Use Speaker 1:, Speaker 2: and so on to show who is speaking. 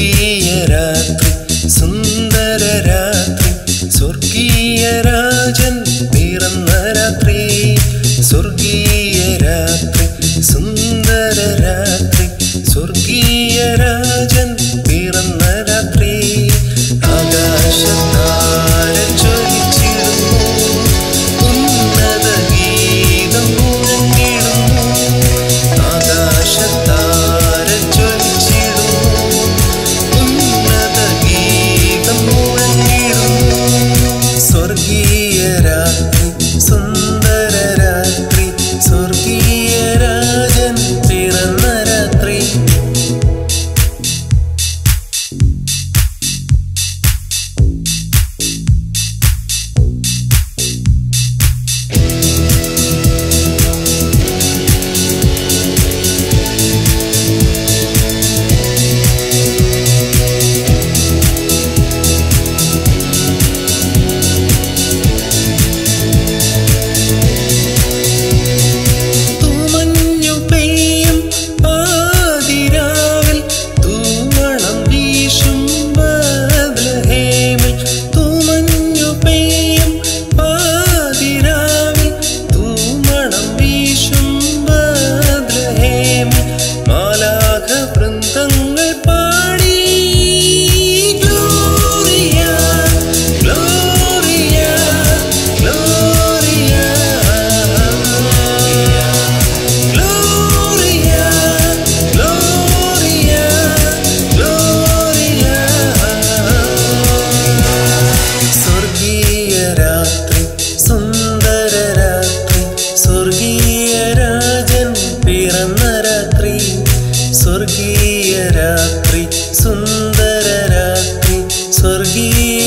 Speaker 1: സ്വർഗീയ രാത്രി സുന്ദര രാത്രി സ്വർഗീയ രാജൻ പിറന്ന രാത്രി സ്വർഗീയ രാത്രി സുന്ദര രാത്രി സ്വർഗീയ രാജൻ ഉരുകിയ രാത്രി स्वर्गीय